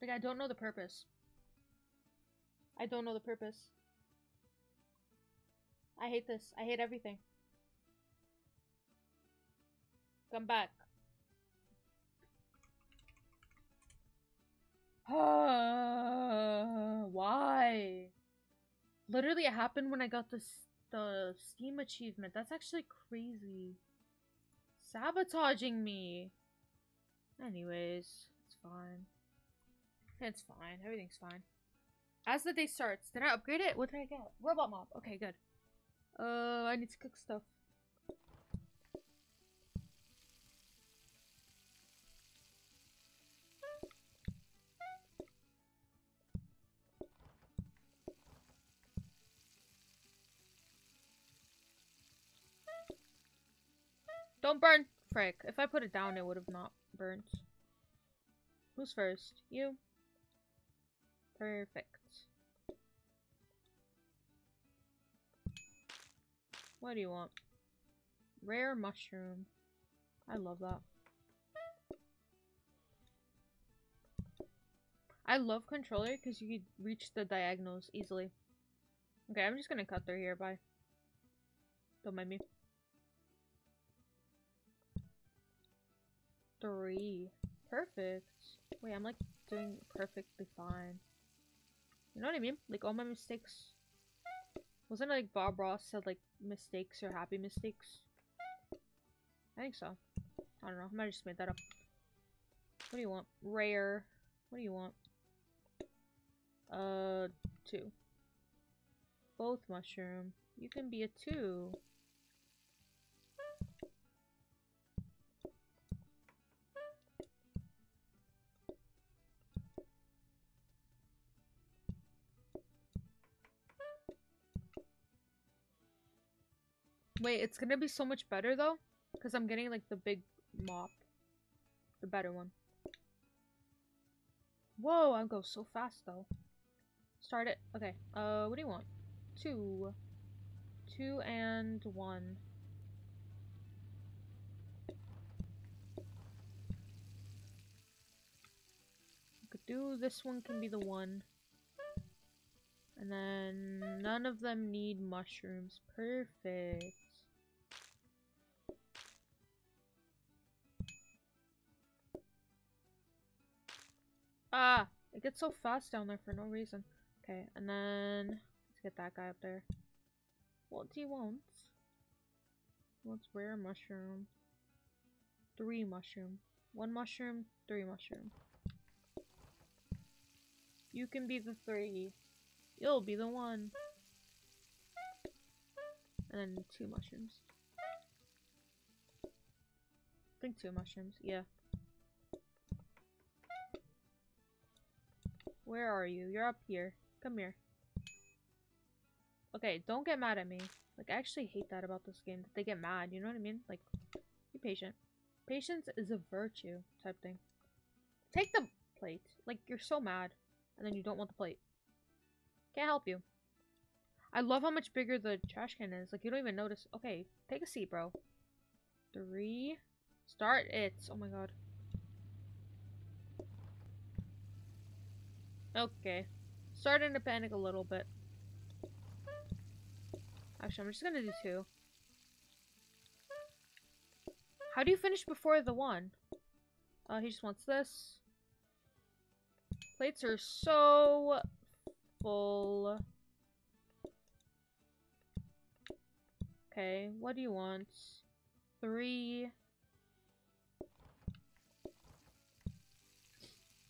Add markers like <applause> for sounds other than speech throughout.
Like, I don't know the purpose. I don't know the purpose. I hate this. I hate everything. Come back. <sighs> Why? Literally, it happened when I got the the Steam achievement. That's actually crazy. Sabotaging me. Anyways, it's fine. It's fine. Everything's fine. As the day starts, did I upgrade it? What did I get? Robot mop. Okay, good. Uh, I need to cook stuff. Don't burn! Frick. If I put it down, it would have not burnt. Who's first? You? Perfect. What do you want? Rare mushroom. I love that. I love controller because you could reach the diagonals easily. Okay, I'm just gonna cut through here, bye. Don't mind me. Three. Perfect. Wait, I'm like doing perfectly fine. You know what I mean? Like all my mistakes. Wasn't it like Bob Ross said like mistakes or happy mistakes? I think so. I don't know. I might have just made that up. What do you want? Rare. What do you want? Uh, two. Both mushroom. You can be a two. Wait, it's gonna be so much better though? Because I'm getting like the big mop. The better one. Whoa, I go so fast though. Start it. Okay. Uh, what do you want? Two. Two and one. could do this one can be the one. And then none of them need mushrooms. Perfect. It gets so fast down there for no reason. Okay, and then let's get that guy up there. What do you want? What's rare mushroom? Three mushroom. One mushroom, three mushroom. You can be the three. You'll be the one. And then two mushrooms. I think two mushrooms, yeah. Where are you? You're up here. Come here. Okay, don't get mad at me. Like, I actually hate that about this game. That they get mad, you know what I mean? Like, be patient. Patience is a virtue type thing. Take the plate. Like, you're so mad. And then you don't want the plate. Can't help you. I love how much bigger the trash can is. Like, you don't even notice. Okay, take a seat, bro. Three. Start it. Oh my god. Okay. Starting to panic a little bit. Actually, I'm just gonna do two. How do you finish before the one? Uh, he just wants this. Plates are so full. Okay, what do you want? Three.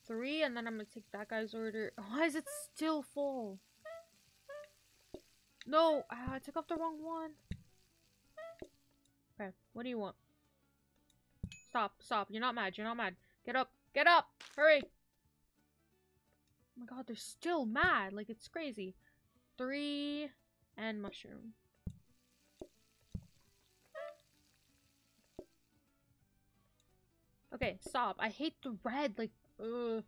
Three, and then I'm gonna take that guy's order. <laughs> Why is it still full? No, uh, I took off the wrong one. Okay, what do you want? Stop, stop. You're not mad. You're not mad. Get up. Get up. Hurry. Oh my god, they're still mad. Like, it's crazy. Three and mushroom. Okay, stop. I hate the red. Like, Ugh.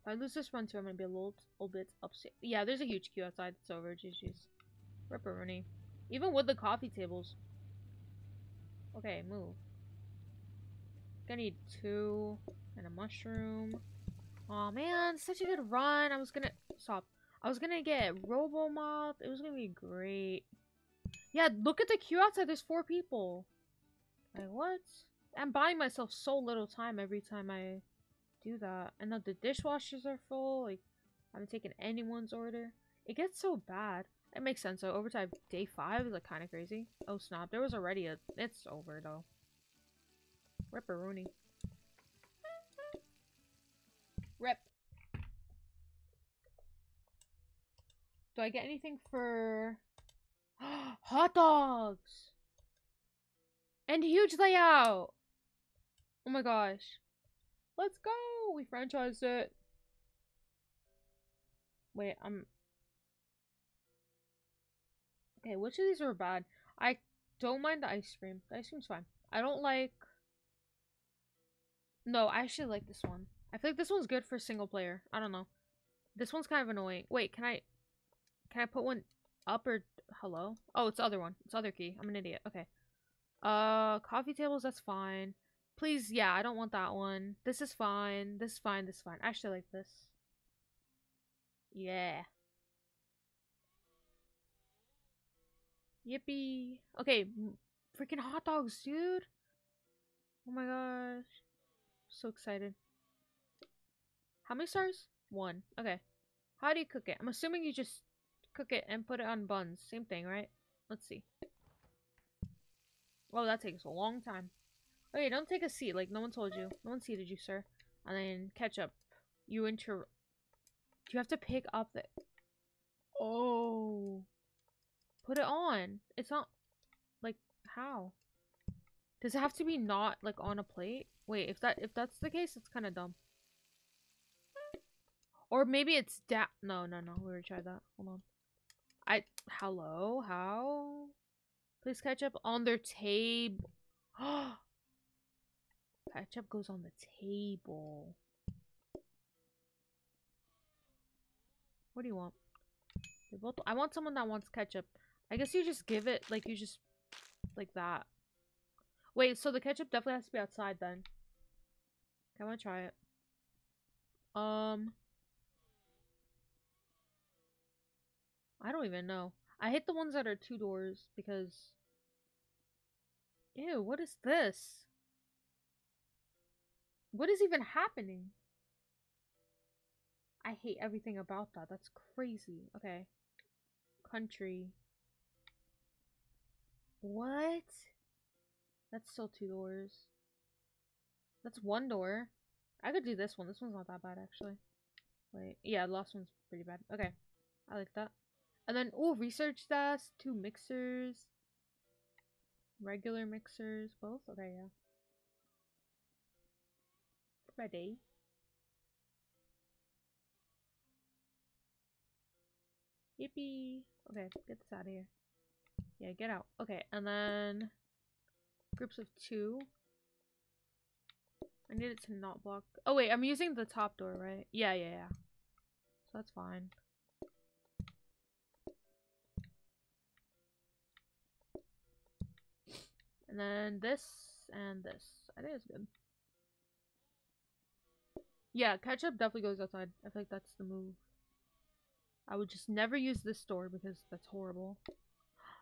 If I lose this one too, I'm gonna be a little, little bit upset. Yeah, there's a huge queue outside. It's over. GG's. Ripperoni. Even with the coffee tables. Okay, move. Gonna need two and a mushroom. Oh man, such a good run. I was gonna stop. I was gonna get Robomoth. It was gonna be great. Yeah, look at the queue outside. There's four people. Like what? I'm buying myself so little time every time I do that. And then the dishwashers are full. Like I haven't taken anyone's order. It gets so bad. It makes sense So Overtime day five is like kind of crazy. Oh snap! There was already a. It's over though. Ripperoonie. Rip. Do I get anything for <gasps> hot dogs? And huge layout. Oh my gosh. Let's go. We franchised it. Wait, I'm Okay, which of these are bad? I don't mind the ice cream. The ice cream's fine. I don't like No, I actually like this one. I feel like this one's good for single player. I don't know. This one's kind of annoying. Wait, can I can I put one up or hello? Oh, it's the other one. It's other key. I'm an idiot. Okay. Uh, coffee tables, that's fine. Please, yeah, I don't want that one. This is fine. This is fine. This is fine. I actually like this. Yeah. Yippee. Okay, freaking hot dogs, dude. Oh my gosh. So excited. How many stars? One. Okay. How do you cook it? I'm assuming you just cook it and put it on buns. Same thing, right? Let's see. Oh, that takes a long time. Okay, don't take a seat. Like, no one told you. No one seated you, sir. And then ketchup. You inter... Do you have to pick up the... Oh. Put it on. It's not... Like, how? Does it have to be not, like, on a plate? Wait, if that if that's the case, it's kind of dumb. Or maybe it's da- No, no, no. We already tried that. Hold on. I- Hello? How? Please ketchup on their table. <gasps> Oh, ketchup goes on the table. What do you want? They both- I want someone that wants ketchup. I guess you just give it, like, you just, like that. Wait, so the ketchup definitely has to be outside then. I want to try it. Um... I don't even know. I hate the ones that are two doors because... Ew, what is this? What is even happening? I hate everything about that. That's crazy. Okay. Country. What? That's still two doors. That's one door. I could do this one. This one's not that bad, actually. Wait. Yeah, the last one's pretty bad. Okay. I like that. And then, oh, research desk, two mixers. Regular mixers, both? Okay, yeah. Ready. Yippee. Okay, get this out of here. Yeah, get out. Okay, and then groups of two. I need it to not block. Oh wait, I'm using the top door, right? Yeah, yeah, yeah. So that's fine. And then this and this. I think it's good. Yeah, ketchup definitely goes outside. I think that's the move. I would just never use this door because that's horrible.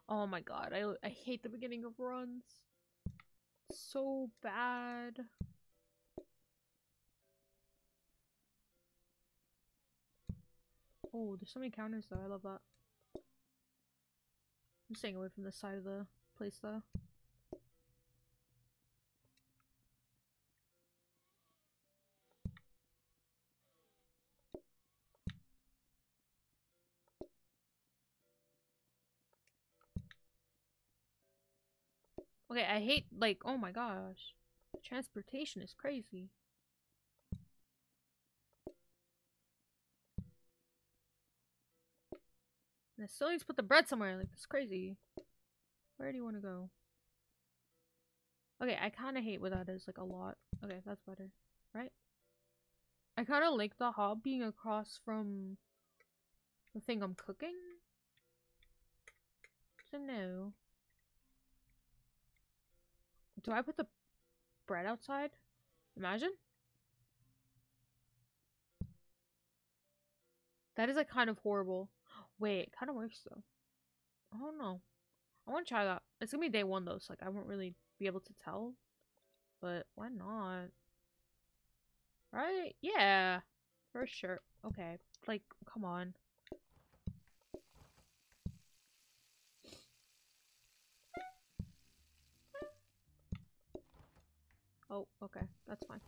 Oh my god, I, I hate the beginning of runs. So bad. Oh, there's so many counters though. I love that. I'm staying away from this side of the place though. Okay, I hate, like, oh my gosh. Transportation is crazy. And I still need to put the bread somewhere, like, that's crazy. Where do you want to go? Okay, I kind of hate where that is, like, a lot. Okay, that's better, right? I kind of like the hob being across from the thing I'm cooking. So no. Do I put the bread outside? Imagine. That is like kind of horrible. <gasps> Wait, it kind of works though. I don't know. I want to try that. It's gonna be day one though, so like I won't really be able to tell. But why not? Right? Yeah. For sure. Okay. Like, come on. Oh, okay. That's fine.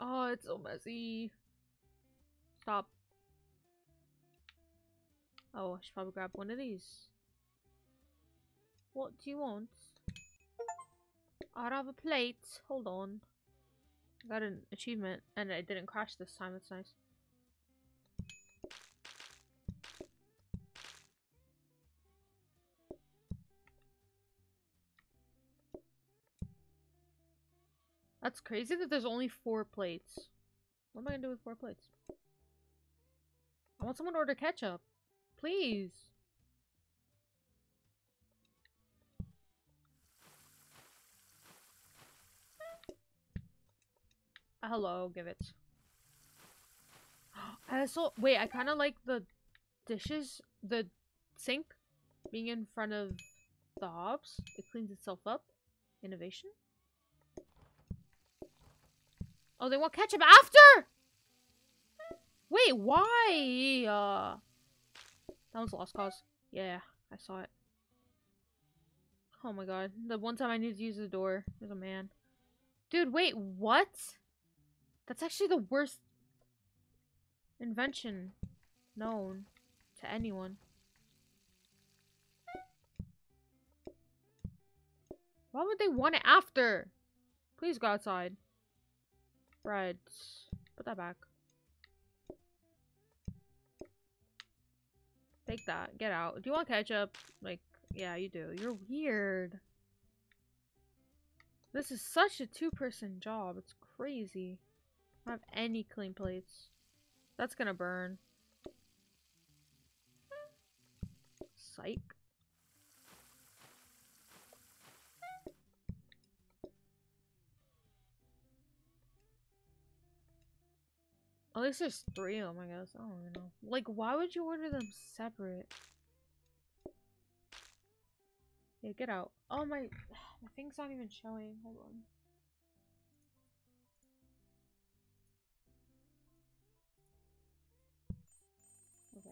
Oh, it's so messy. Stop. Oh, I should probably grab one of these. What do you want? I have a plate. Hold on. I got an achievement and it didn't crash this time. That's nice. That's crazy that there's only four plates. What am I gonna do with four plates? I want someone to order ketchup. Please. Uh, hello, give it. <gasps> I also wait, I kinda like the dishes, the sink being in front of the hobs. It cleans itself up. Innovation? Oh, they want ketchup after? Wait, why? Uh, that was Lost Cause. Yeah, I saw it. Oh my god. The one time I needed to use the door, there's a man. Dude, wait, what? That's actually the worst invention known to anyone. Why would they want it after? Please go outside. Bread. Put that back. Take that. Get out. Do you want ketchup? Like, yeah, you do. You're weird. This is such a two-person job. It's crazy. I don't have any clean plates. That's gonna burn. Psych. At least there's three of them, I guess. I don't even know. Like, why would you order them separate? Yeah, get out. Oh, my... <sighs> My thing's not even showing. Hold on. Okay.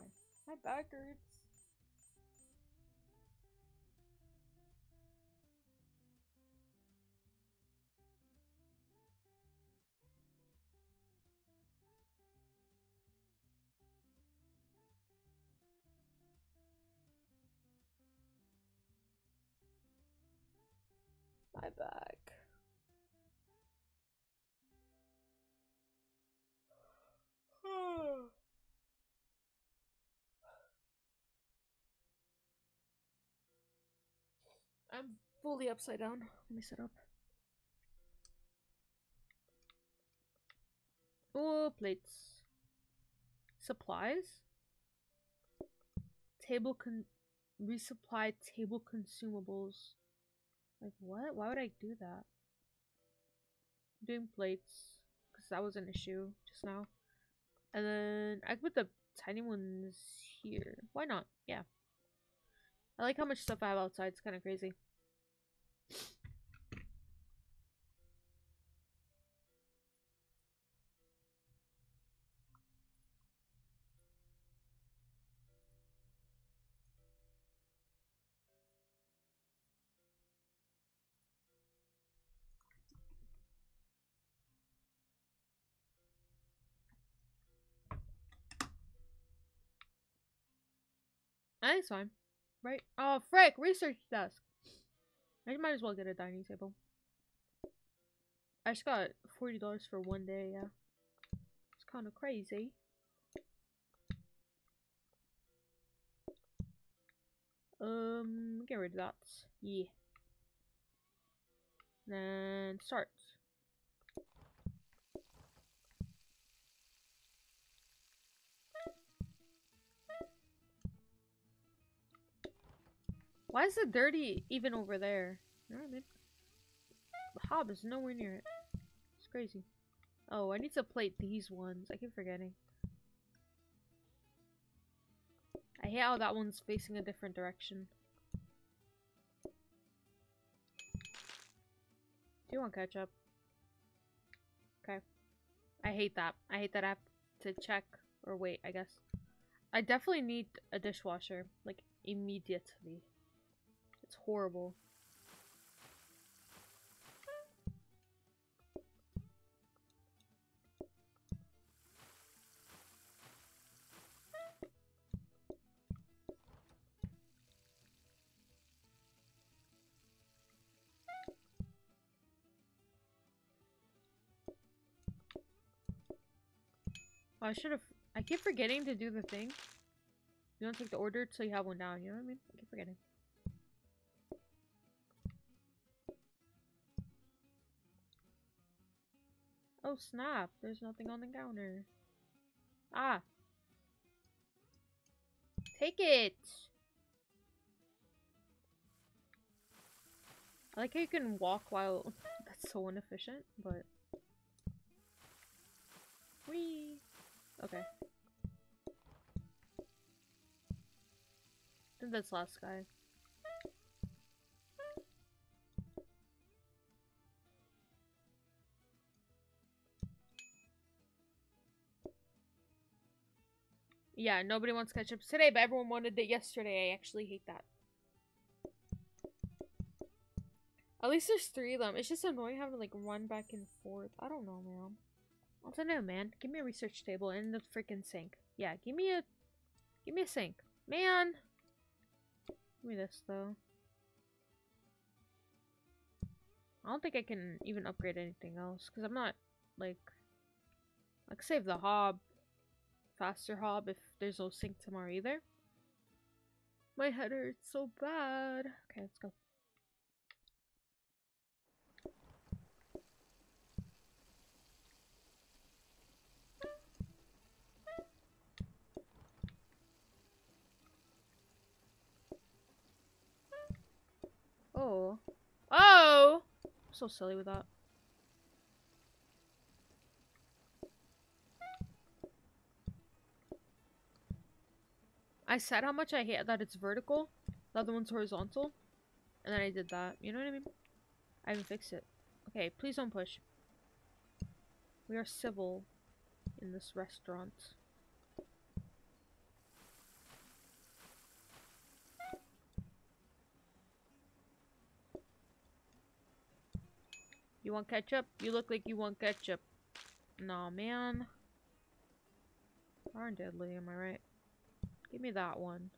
My back hurts. I'm fully upside down. Let me sit up. Oh, plates. Supplies? Table con- resupply table consumables. Like, what? Why would I do that? I'm doing plates, because that was an issue just now. And then I put the tiny ones here. Why not? Yeah. I like how much stuff I have outside. It's kind of crazy. That's fine. Right? Oh, frick! Research desk! I might as well get a dining table. I just got $40 for one day, yeah. It's kind of crazy. Um, get rid of that. Yeah. Then start. Why is the dirty even over there? The hob is nowhere near it. It's crazy. Oh, I need to plate these ones. I keep forgetting. I hate how that one's facing a different direction. Do you want ketchup? Okay. I hate that. I hate that I have to check or wait, I guess. I definitely need a dishwasher, like, immediately. It's horrible. Oh, I should have. I keep forgetting to do the thing. You don't take the order till you have one down. You know what I mean? I keep forgetting. Oh snap! There's nothing on the counter. Ah. Take it! I like how you can walk while... <laughs> That's so inefficient, but... Whee! Okay. I think that's last guy. Yeah, nobody wants ketchup today, but everyone wanted it yesterday. I actually hate that. At least there's three of them. It's just annoying having to like run back and forth. I don't know, man. I don't know, man. Give me a research table and the freaking sink. Yeah, give me a... Give me a sink. Man! Give me this, though. I don't think I can even upgrade anything else, because I'm not, like... like save the hob. Faster hob if there's no sink tomorrow either. My head hurts so bad. Okay, let's go. Oh. Oh! I'm so silly with that. I said how much I hate that it's vertical. The other one's horizontal. And then I did that. You know what I mean? I haven't fixed it. Okay, please don't push. We are civil in this restaurant. You want ketchup? You look like you want ketchup. Nah, man. Darn deadly, am I right? Give me that one.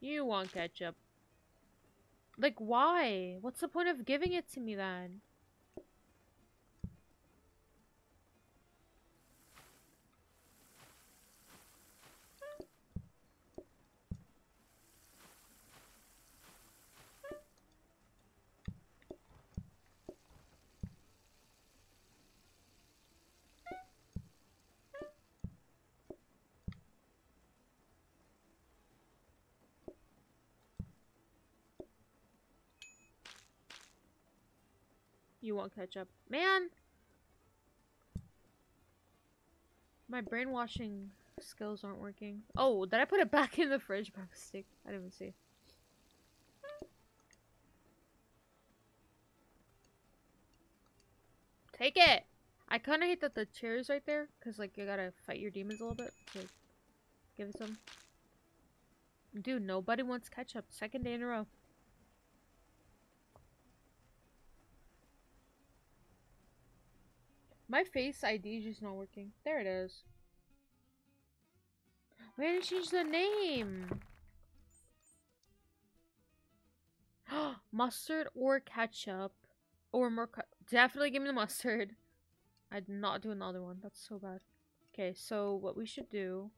You want ketchup. Like, why? What's the point of giving it to me then? You want ketchup. Man! My brainwashing skills aren't working. Oh, did I put it back <laughs> in the fridge by mistake? I didn't even see. Take it! I kind of hate that the chair's right there, because, like, you gotta fight your demons a little bit to give it some. Dude, nobody wants ketchup. Second day in a row. My face ID is just not working. There it is. Why didn't change the name? <gasps> mustard or ketchup. Or more Definitely give me the mustard. I'd not do another one. That's so bad. Okay, so what we should do...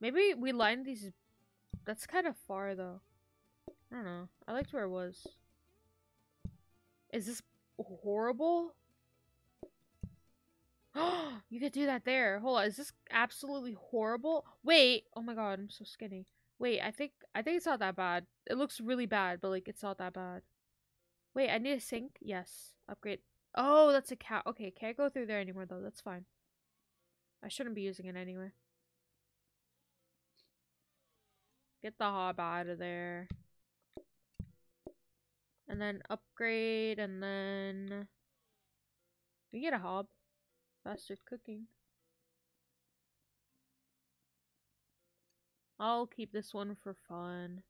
Maybe we line these... That's kind of far, though. I don't know. I liked where it was. Is this horrible? <gasps> you could do that there. Hold on, is this absolutely horrible? Wait, oh my god, I'm so skinny. Wait, I think I think it's not that bad. It looks really bad, but like it's not that bad. Wait, I need a sink. Yes, upgrade. Oh, that's a cat. Okay, can't go through there anymore though. That's fine. I shouldn't be using it anyway. Get the hob out of there. And then upgrade, and then... We get a hob. Faster cooking. I'll keep this one for fun.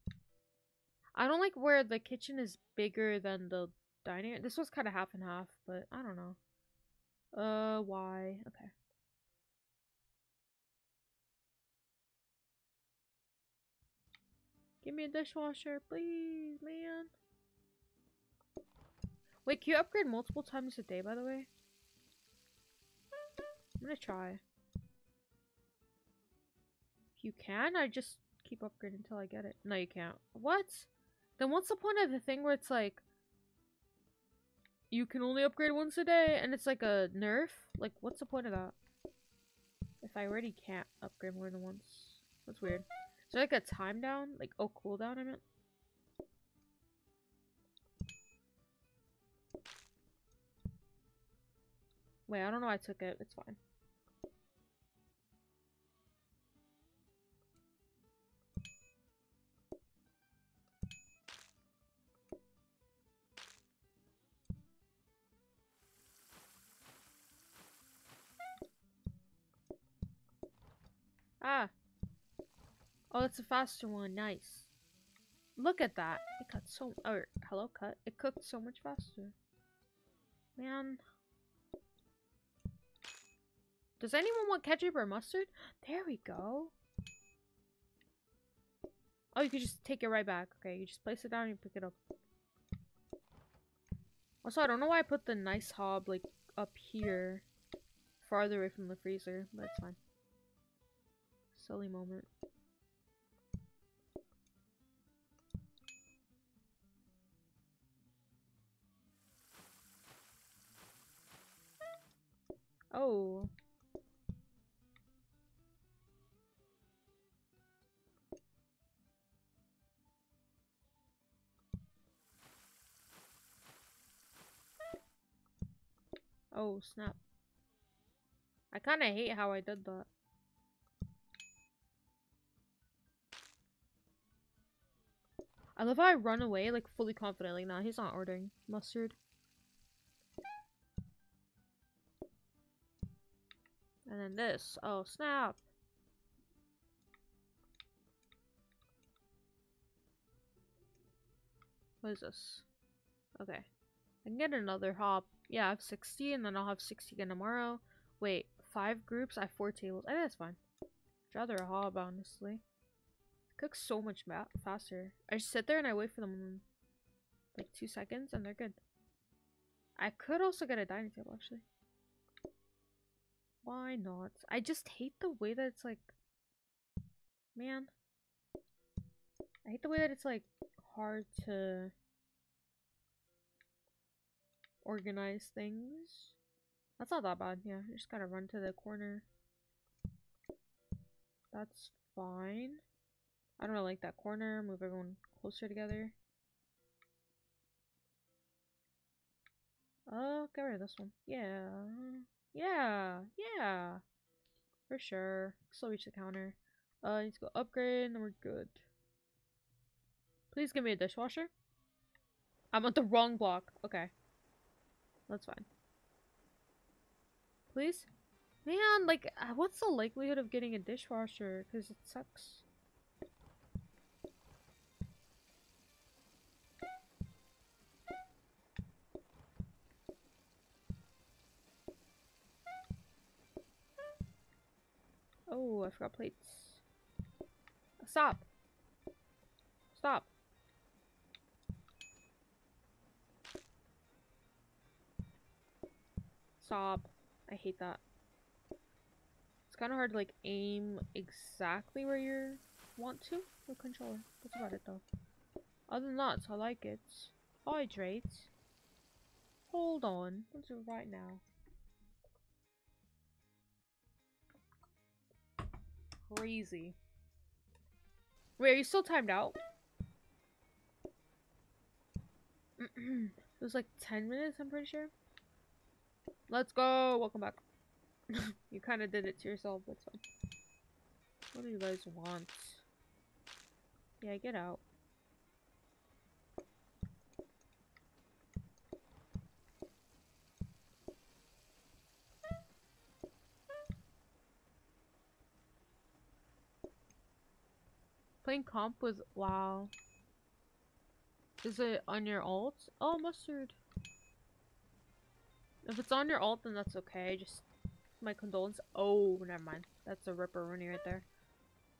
I don't like where the kitchen is bigger than the dining This was kind of half and half, but I don't know. Uh, why? Okay. Give me a dishwasher, please, man. Wait, can you upgrade multiple times a day, by the way? I'm gonna try. If You can? I just keep upgrading until I get it. No, you can't. What? Then what's the point of the thing where it's like... You can only upgrade once a day, and it's like a nerf? Like, what's the point of that? If I already can't upgrade more than once. That's weird. Is there like a time down? Like, oh, cooldown, I meant? Wait, I don't know why I took it. It's fine. Ah. Oh, it's a faster one. Nice. Look at that. It cut so- or, hello, cut. It cooked so much faster. Man. Does anyone want ketchup or mustard? There we go. Oh, you can just take it right back. Okay, you just place it down and you pick it up. Also, I don't know why I put the nice hob, like, up here. Farther away from the freezer, but it's fine. Silly moment. Oh. Oh, snap. I kind of hate how I did that. I love how I run away, like, fully confident. Like, nah, he's not ordering mustard. And then this. Oh, snap. What is this? Okay. I can get another hob. Yeah, I have 60, and then I'll have 60 again tomorrow. Wait, five groups? I have four tables. I think that's fine. I'd rather a hob, honestly. Cooks so much faster. I just sit there and I wait for them like two seconds and they're good. I could also get a dining table actually. Why not? I just hate the way that it's like man. I hate the way that it's like hard to organize things. That's not that bad, yeah. Just gotta run to the corner. That's fine. I don't really like that corner. Move everyone closer together. Oh, get rid of this one. Yeah. Yeah. Yeah. For sure. Still reach the counter. Uh, I need to go upgrade and then we're good. Please give me a dishwasher. I'm on the wrong block. Okay. That's fine. Please? Man, like, uh, what's the likelihood of getting a dishwasher? Because it sucks. Oh, I forgot plates. Stop! Stop! Stop. I hate that. It's kind of hard to like aim exactly where you want to with controller. That's about it though. Other than that, I like it. Hydrate. Hold on. Let's do it right now. crazy. Wait, are you still timed out? <clears throat> it was like 10 minutes, I'm pretty sure. Let's go! Welcome back. <laughs> you kind of did it to yourself, that's fine. What do you guys want? Yeah, get out. Playing comp was wow. Is it on your alt? Oh, mustard. If it's on your alt, then that's okay. Just my condolence. Oh, never mind. That's a ripper Rooney right there.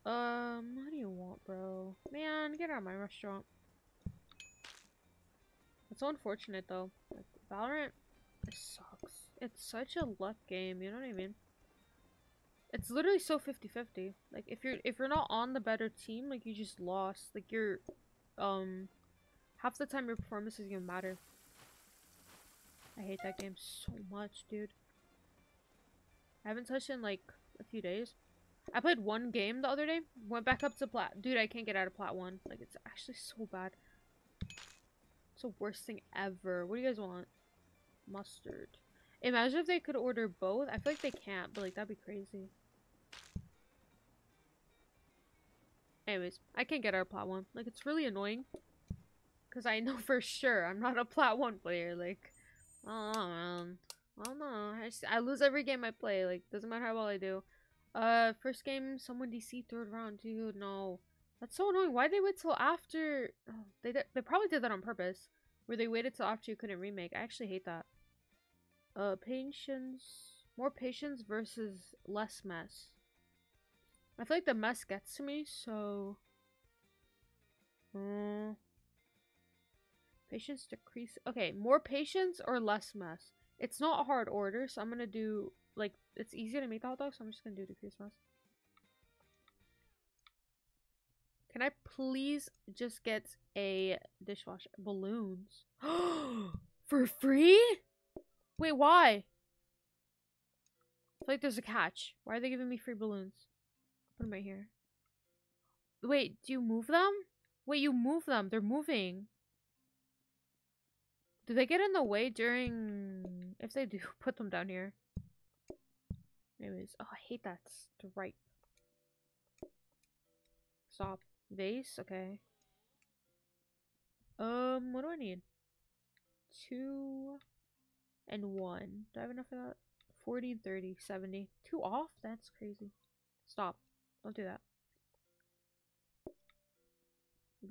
Um, what do you want, bro? Man, get out of my restaurant. It's so unfortunate, though. Like, Valorant, it sucks. It's such a luck game, you know what I mean? It's literally so 50-50. Like, if you're if you're not on the better team, like, you just lost. Like, you're, um, half the time your performance is gonna matter. I hate that game so much, dude. I haven't touched in, like, a few days. I played one game the other day, went back up to plat. Dude, I can't get out of plat one. Like, it's actually so bad. It's the worst thing ever. What do you guys want? Mustard. Imagine if they could order both. I feel like they can't, but like, that'd be crazy. Anyways, I can't get out of plat one. Like, it's really annoying. Because I know <laughs> for sure I'm not a plat one player. Like, oh man. I don't know. I, just, I lose every game I play. Like, doesn't matter how well I do. Uh, first game, someone DC third round. Dude, no. That's so annoying. Why they wait till after? Oh, they they probably did that on purpose, where they waited till after you couldn't remake. I actually hate that. Uh, patience, more patience versus less mess. I feel like the mess gets to me, so. Uh, patience decrease. Okay, more patience or less mess. It's not a hard order, so I'm gonna do like it's easier to make the hot dog, so I'm just gonna do decrease mess. Can I please just get a dishwasher? Balloons. <gasps> For free? Wait, why? I feel like there's a catch. Why are they giving me free balloons? Put them right here. Wait, do you move them? Wait, you move them. They're moving. Do they get in the way during... If they do, <laughs> put them down here. Anyways, oh, I hate that stripe. Stop. Vase? Okay. Um, what do I need? Two and one. Do I have enough of that? 40, 30, 70. Two off? That's crazy. Stop. Don't do that.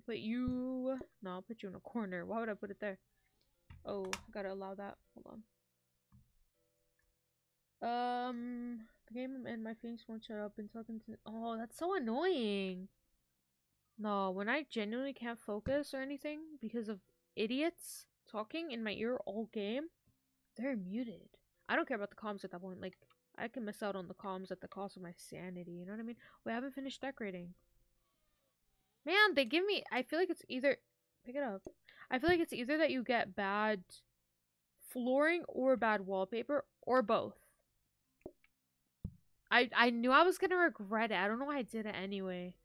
Put you... No, I'll put you in a corner. Why would I put it there? Oh, I gotta allow that. Hold on. Um, the game and my feelings won't shut up and talking to- Oh, that's so annoying! No, when I genuinely can't focus or anything because of idiots talking in my ear all game, they're muted. I don't care about the comms at that point. Like, I can miss out on the comms at the cost of my sanity. You know what I mean? We haven't finished decorating. Man, they give me... I feel like it's either... Pick it up. I feel like it's either that you get bad flooring or bad wallpaper or both. I I knew I was gonna regret it. I don't know why I did it anyway.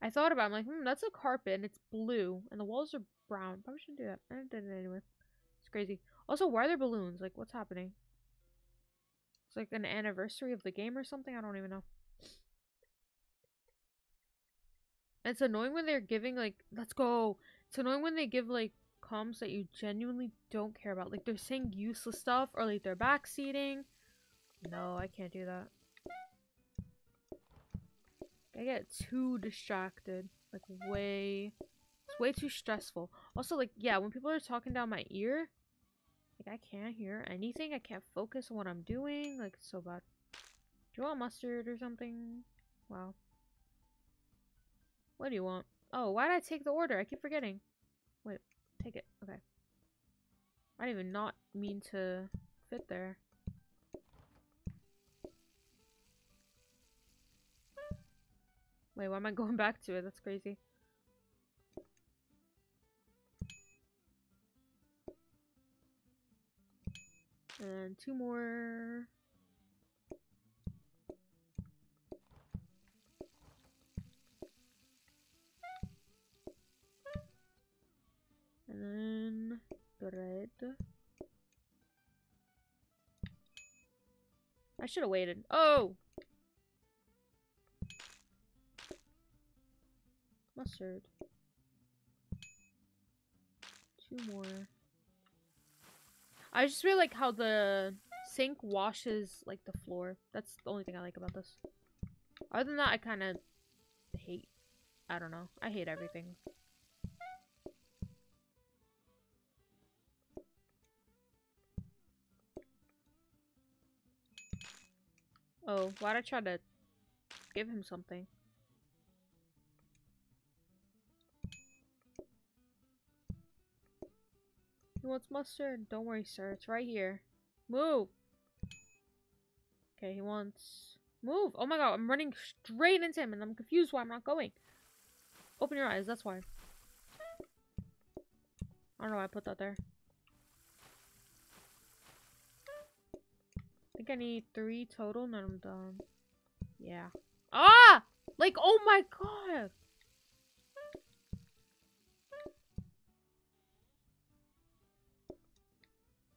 I thought about it. I'm like, hmm, that's a carpet and it's blue and the walls are brown. Probably shouldn't do that. I did it anyway. It's crazy. Also, why are there balloons? Like, what's happening? It's like an anniversary of the game or something? I don't even know. It's annoying when they're giving, like, let's go. It's annoying when they give, like, comms that you genuinely don't care about. Like, they're saying useless stuff or, like, they're backseating. No, I can't do that. I get too distracted. Like, way... It's way too stressful. Also, like, yeah, when people are talking down my ear, like, I can't hear anything. I can't focus on what I'm doing. Like, it's so bad. Do you want mustard or something? Wow. What do you want? Oh, why did I take the order? I keep forgetting. Wait, take it. Okay. I didn't even not mean to fit there. Wait, why am I <laughs> going back to it? That's crazy. And two more. Bread. I should have waited. Oh! Mustard. Two more. I just really like how the sink washes like the floor. That's the only thing I like about this. Other than that, I kind of hate. I don't know. I hate everything. Oh, why'd I try to give him something? He wants mustard? Don't worry, sir. It's right here. Move! Okay, he wants... Move! Oh my god, I'm running straight into him and I'm confused why I'm not going. Open your eyes, that's why. I don't know why I put that there. Think I need three total and then I'm done. Yeah. Ah! Like, oh my god!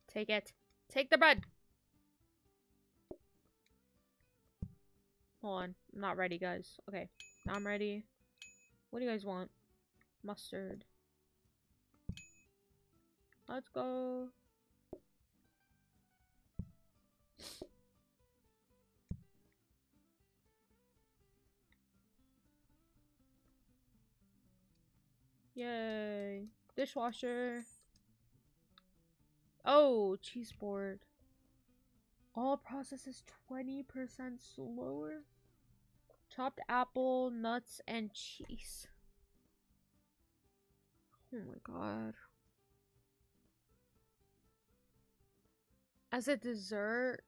Take it. Take the bread. Hold on. I'm not ready, guys. Okay. I'm ready. What do you guys want? Mustard. Let's go. Yay. Dishwasher. Oh, cheese board. All processes 20% slower. Chopped apple, nuts, and cheese. Oh my god. As a dessert,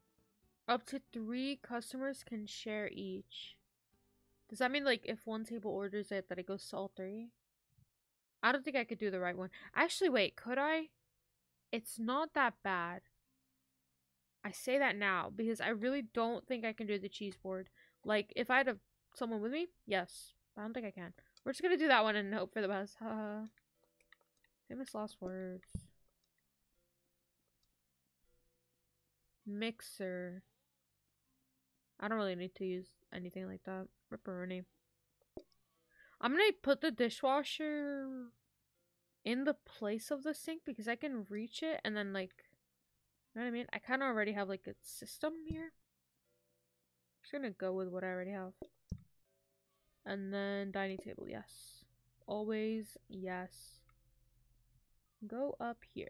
up to three customers can share each. Does that mean like if one table orders it that it goes to all three? I don't think I could do the right one. Actually, wait, could I? it's not that bad. I say that now because I really don't think I can do the cheese board. Like, if I had a, someone with me, yes. I don't think I can. We're just gonna do that one and hope for the best. Uh, famous last words. Mixer. I don't really need to use anything like that. Ripperoni. I'm gonna put the dishwasher in the place of the sink because I can reach it and then like you know what I mean? I kind of already have like a system here. I'm just gonna go with what I already have. And then dining table, yes. Always, yes. Go up here.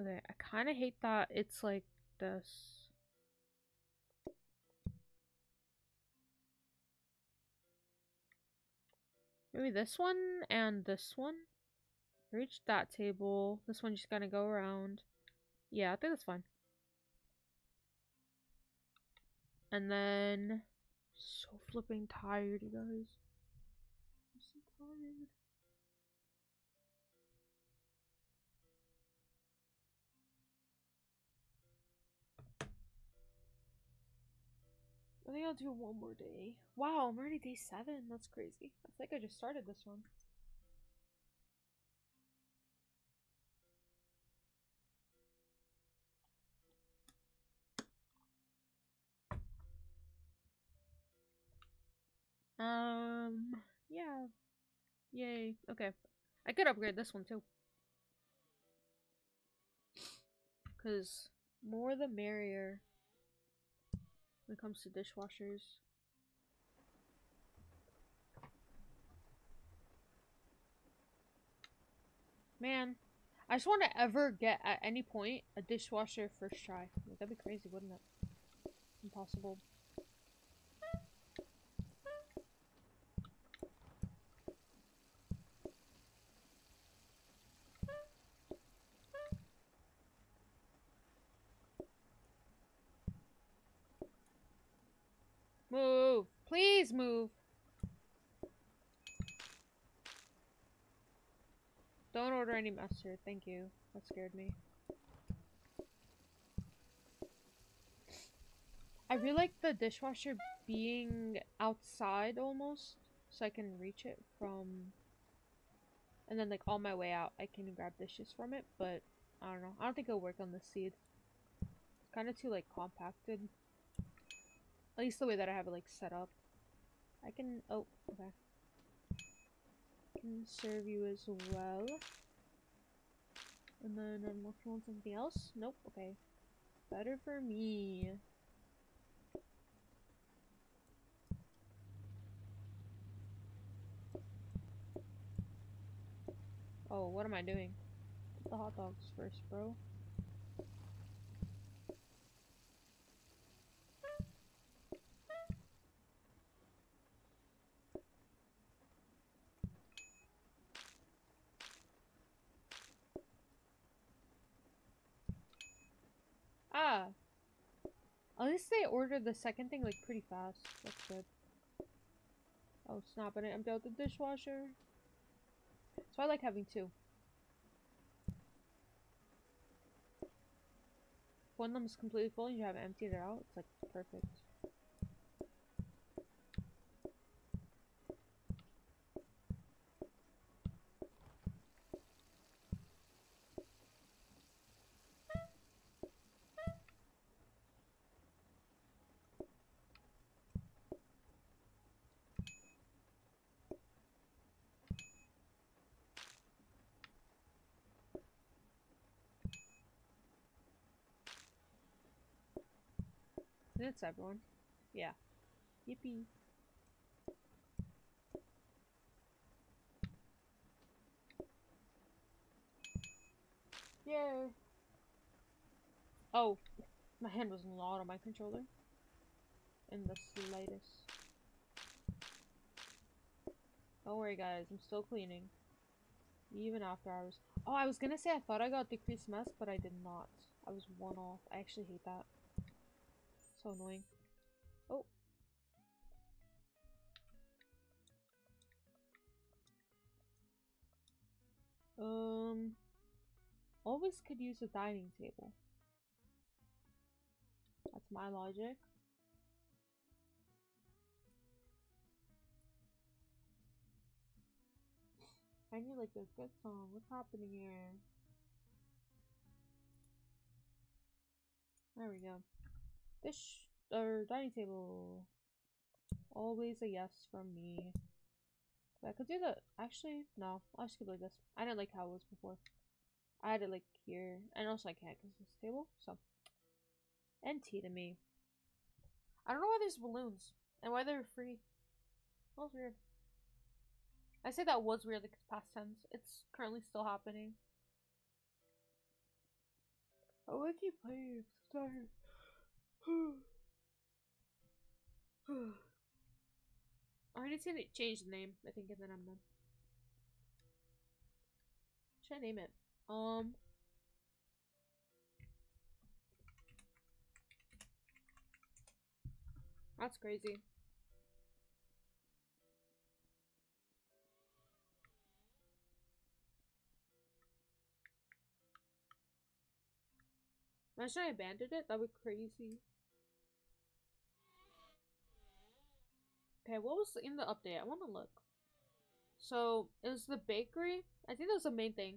Okay, I kind of hate that it's like this. Maybe this one and this one. Reach that table. This one just gotta go around. Yeah, I think that's fine. And then... So flipping tired, you guys. I'm so tired. I think I'll do one more day. Wow, I'm already day seven. That's crazy. I think I just started this one. Um, yeah. Yay. Okay. I could upgrade this one too. Because more the merrier when it comes to dishwashers. Man, I just want to ever get at any point a dishwasher first try. That'd be crazy, wouldn't it? Impossible. Move. Please move. Don't order any mustard. Thank you. That scared me. I really like the dishwasher being outside almost. So I can reach it from And then like on my way out, I can grab dishes from it, but I don't know. I don't think it'll work on the seed. It's kind of too like compacted. At least the way that I have it like set up. I can, oh, okay. Can serve you as well. And then I'm working on something else. Nope, okay. Better for me. Oh, what am I doing? Put the hot dogs first, bro. Ah! At least they ordered the second thing like pretty fast. That's good. Oh snap, and I emptied out the dishwasher. So I like having two. One of them is completely full and you haven't emptied it out, it's like perfect. Everyone. Yeah. Yippee. Yay. Oh, my hand was not on my controller. In the slightest. Don't worry guys, I'm still cleaning. Even after hours. Oh, I was gonna say I thought I got decreased mess, but I did not. I was one off. I actually hate that. So annoying. Oh. Um. Always could use a dining table. That's my logic. I need like a good song. What's happening here? There we go. Dish or dining table. Always a yes from me. I could do that. Actually, no. I'll just keep like this. I didn't like how it was before. I had it like here. And also I can't because it's table. So. NT to me. I don't know why there's balloons. And why they're free. That was weird. I say that was weird like past tense. It's currently still happening. I keep playing. I'm tired. I need to change the name, I think, and then I'm done. Should I name it? Um. That's crazy. Imagine I abandoned it? That would be crazy. Okay, what was in the update? I want to look. So, it was the bakery. I think that's the main thing.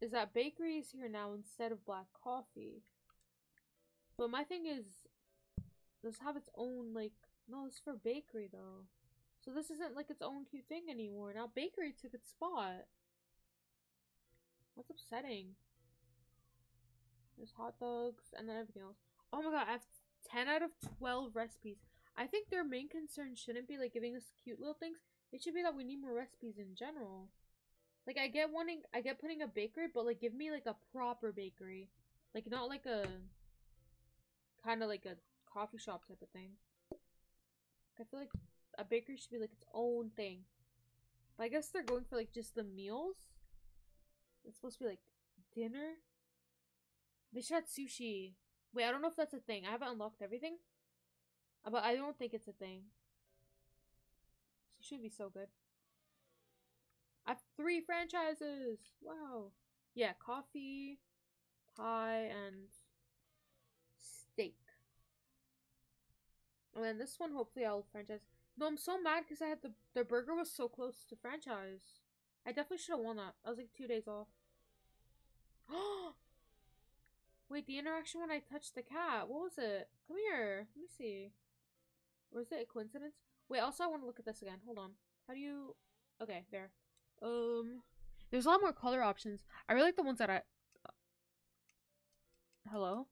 Is that bakery is here now instead of black coffee. But my thing is, does have its own, like, no, it's for bakery, though. So this isn't, like, its own cute thing anymore. Now bakery took its spot. That's upsetting. There's hot dogs and then everything else. Oh my god, I have 10 out of 12 recipes. I think their main concern shouldn't be like giving us cute little things. It should be that we need more recipes in general. Like I get wanting I get putting a bakery, but like give me like a proper bakery. Like not like a kind of like a coffee shop type of thing. I feel like a bakery should be like its own thing. But I guess they're going for like just the meals. It's supposed to be like dinner. Have sushi. Wait, I don't know if that's a thing. I haven't unlocked everything. Uh, but I don't think it's a thing. It should be so good. I have three franchises! Wow. Yeah, coffee, pie, and steak. And then this one, hopefully I'll franchise. No, I'm so mad because I had the, the burger was so close to franchise. I definitely should have won that. I was like two days off. <gasps> Wait, the interaction when I touched the cat. What was it? Come here. Let me see. Was it a coincidence? Wait, also I want to look at this again. Hold on. How do you... Okay, there. Um, There's a lot more color options. I really like the ones that I... Hello?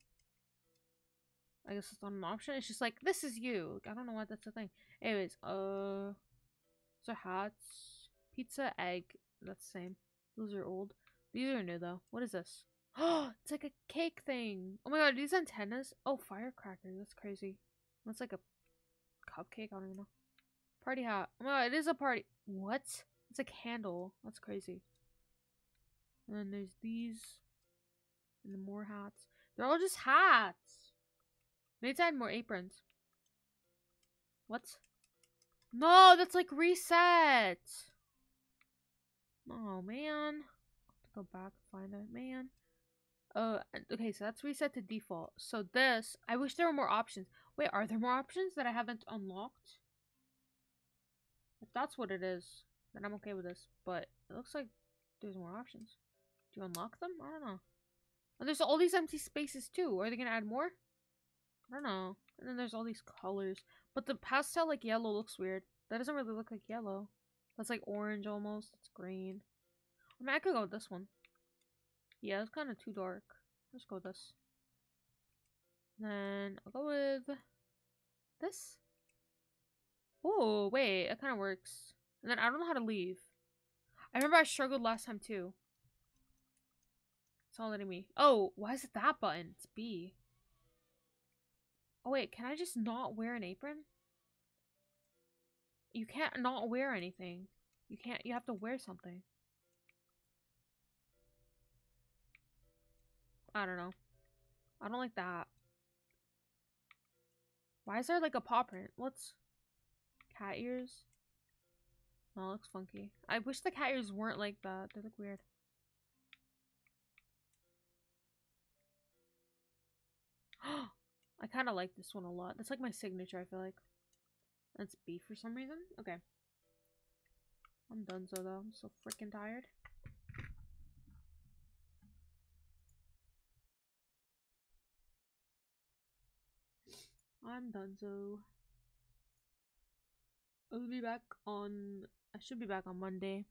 I guess it's not an option. It's just like, this is you. I don't know why that's a thing. Anyways, uh... So hats. Pizza, egg. That's the same. Those are old. These are new though. What is this? Oh, <gasps> it's like a cake thing. Oh my god, these antennas? Oh, firecrackers. That's crazy. That's like a cupcake. I don't even know. Party hat. Oh my god, it is a party. What? It's a candle. That's crazy. And then there's these. And the more hats. They're all just hats. They need to add more aprons. What? No, that's like reset. Oh man. have to Go back find it, man. Uh, okay, so that's reset to default. So this, I wish there were more options. Wait, are there more options that I haven't unlocked? If that's what it is, then I'm okay with this. But it looks like there's more options. Do you unlock them? I don't know. And there's all these empty spaces too. Are they gonna add more? I don't know. And then there's all these colors. But the pastel like yellow looks weird. That doesn't really look like yellow. That's like orange almost. It's green. I mean, I could go with this one. Yeah, it's kind of too dark. Let's go with this. Then I'll go with this. Oh, wait, it kind of works. And then I don't know how to leave. I remember I struggled last time too. It's not letting me. Oh, why is it that button? It's B. Oh wait, can I just not wear an apron? You can't not wear anything. You can't, you have to wear something. I don't know. I don't like that. Why is there like a paw print? What's cat ears? No, looks funky. I wish the cat ears weren't like that. They look weird. <gasps> I kind of like this one a lot. That's like my signature, I feel like. That's B for some reason. Okay. I'm done so though. I'm so freaking tired. I'm done so. I'll be back on I should be back on Monday.